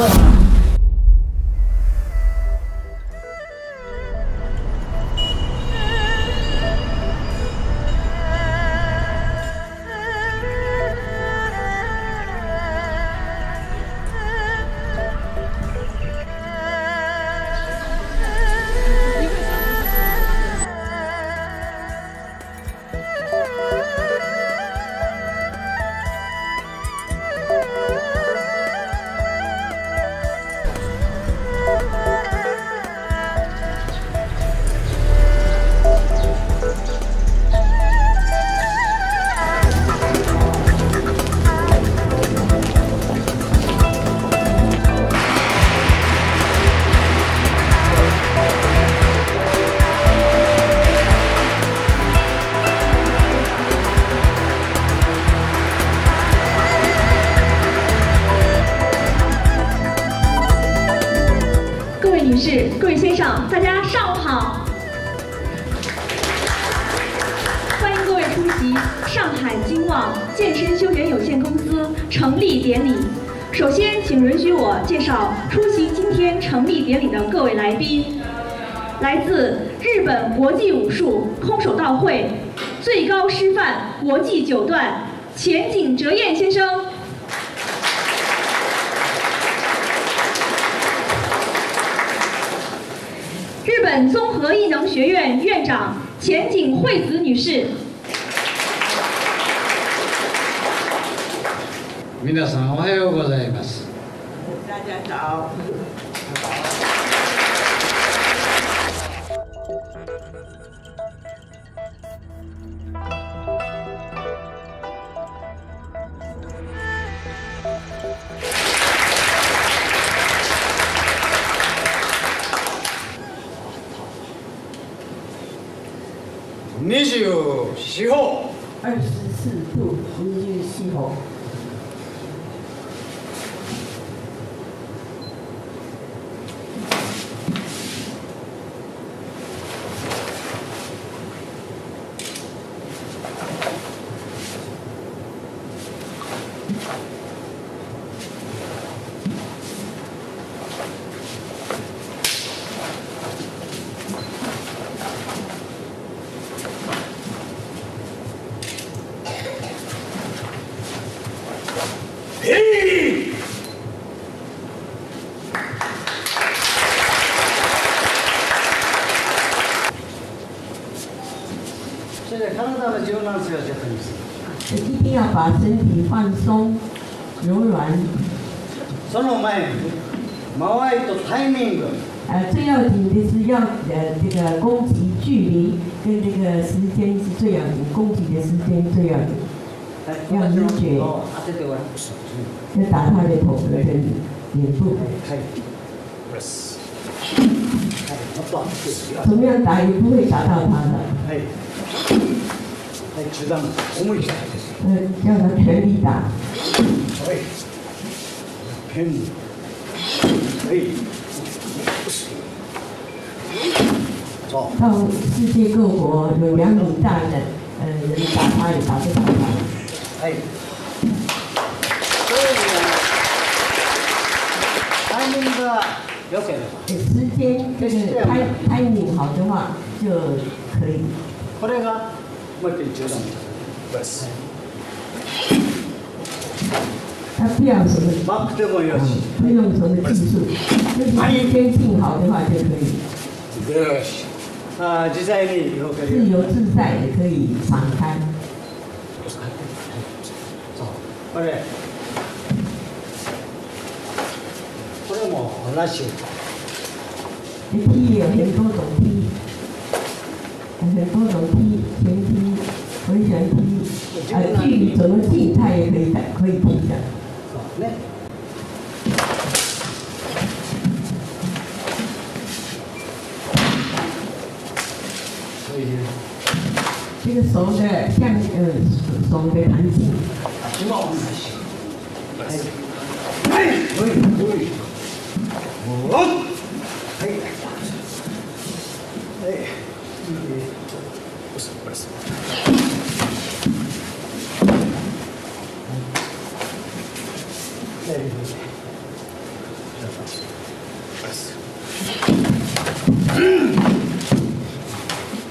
Look. 健身休闲有限公司成立典礼。首先，请允许我介绍出席今天成立典礼的各位来宾：来自日本国际武术空手道会最高师范国际九段前景哲彦先生，日本综合艺能学院院长前景惠子女士。皆さんおはようございます二十四歩。二十四步，二十四歩。放松、柔软。その前に間合いとタイミング呃，最要紧的是要呃这个攻击距离跟这个时间是最要紧，攻击的时间最要紧，はい私の手を当ててごらん要打他的头和跟脸部。はいプレスはいもっと当ててよ怎么样打也不会打到他的， はいはい中段思い切って呃，要他全力打。はいペンはいそう到世界各国有两米大的呃人打他也打不倒他。はい。そういうのがタイミングが良ければ、呃时间这个拍拍拧好的话就可以。これが もう一回中段です。他不要什么，バックでもよし。不用什么技术，就是时间定好的话就可以。よし。あー実際に動け自るように。由自在也可以敞开。そう。これ。これも同じ。你踢有很多种踢， 很多种踢，前踢、回旋踢，呃，距离怎么近他也可以打，可以踢的。そうね。そういう。这个手的像呃手的弹性，足は同じ。 Você começa.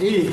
e.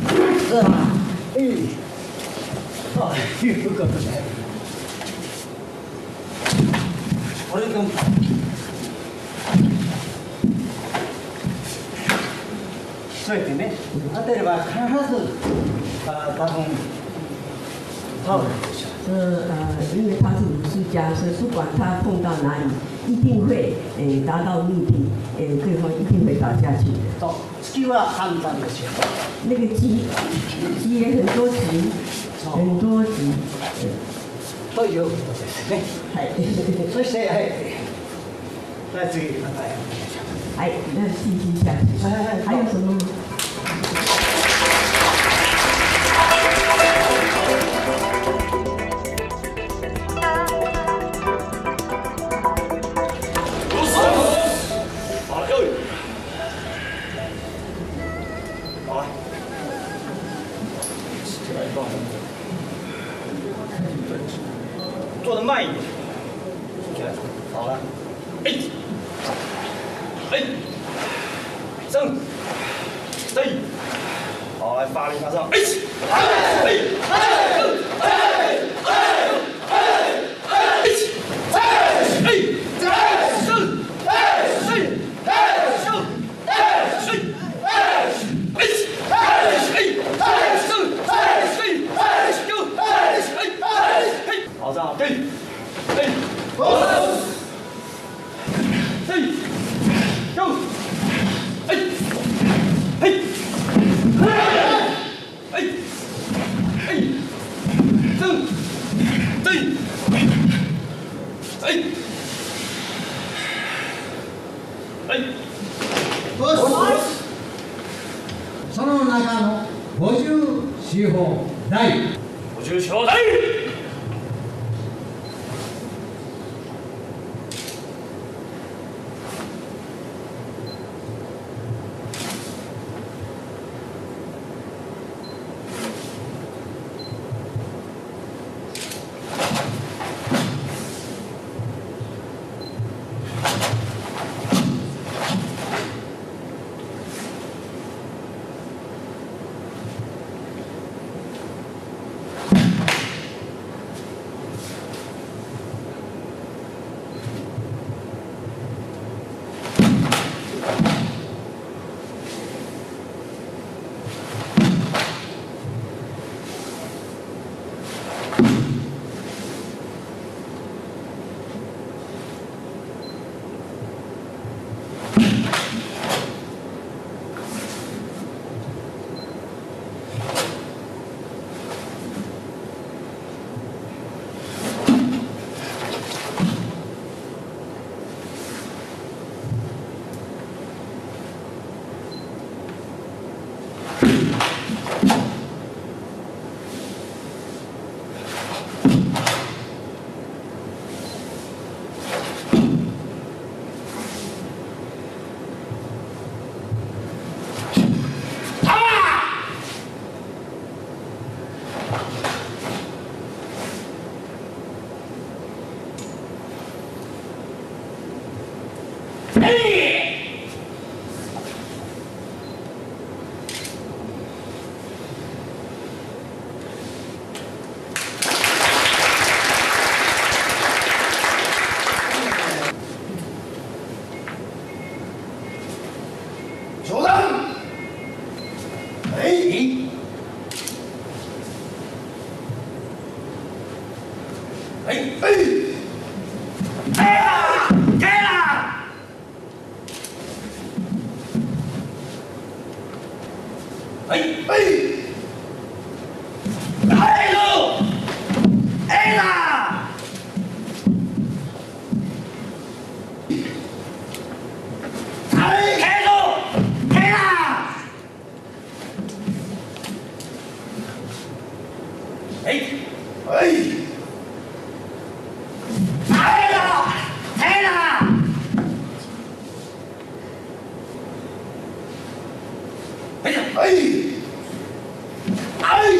うで、そうやってね、当てれば必ず、あ多分タオルでしょ。呃呃，因为他是武术家，所以不管他碰到哪里，一定会诶达到目的，诶对方一定会倒下去的。そう、月は簡単ですよ。那个鸡，鸡也很多级，很多级。ということですね。はい。そして、はい。はい、次、また。哎，那继续下去。还有什么？ その中の五十四ない。五十四ない。Aí. Aí.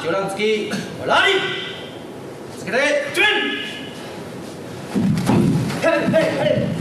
は魚卵きラリ続けて